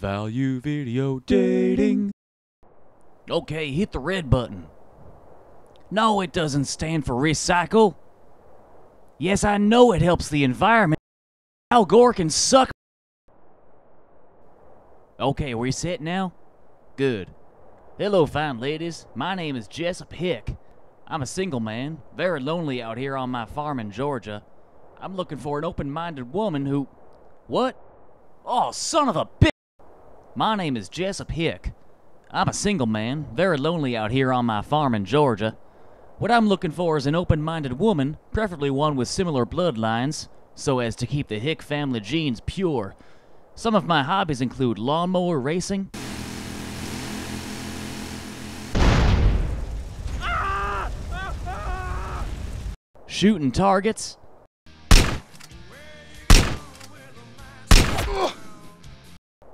Valu video dating. Okay, hit the red button. No, it doesn't stand for recycle. Yes, I know it helps the environment. Al Gore can suck. Okay, we set now? Good. Hello, fine ladies. My name is Jessup Hick. I'm a single man, very lonely out here on my farm in Georgia. I'm looking for an open minded woman who. What? Oh, son of a bitch! My name is Jessup Hick. I'm a single man, very lonely out here on my farm in Georgia. What I'm looking for is an open minded woman, preferably one with similar bloodlines, so as to keep the Hick family genes pure. Some of my hobbies include lawnmower racing. Shooting targets.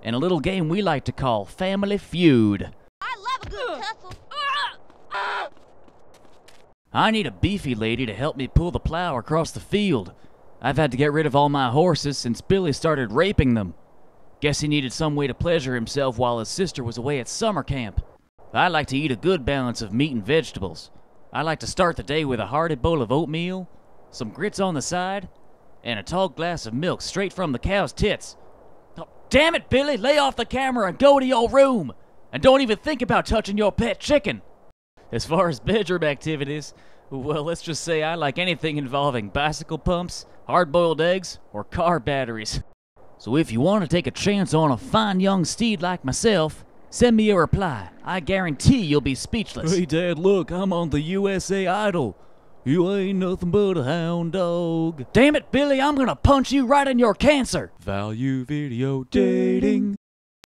And a little game we like to call Family Feud. I love a good tussle. I need a beefy lady to help me pull the plow across the field. I've had to get rid of all my horses since Billy started raping them. Guess he needed some way to pleasure himself while his sister was away at summer camp. I like to eat a good balance of meat and vegetables. I like to start the day with a hearty bowl of oatmeal, some grits on the side, and a tall glass of milk straight from the cow's tits. Damn it, Billy, lay off the camera and go to your room! And don't even think about touching your pet chicken! As far as bedroom activities, well, let's just say I like anything involving bicycle pumps, hard boiled eggs, or car batteries. So if you want to take a chance on a fine young steed like myself, send me a reply. I guarantee you'll be speechless. Hey, Dad, look, I'm on the USA Idol. You ain't nothing but a hound dog. Damn it, Billy, I'm gonna punch you right in your cancer! Valu video dating.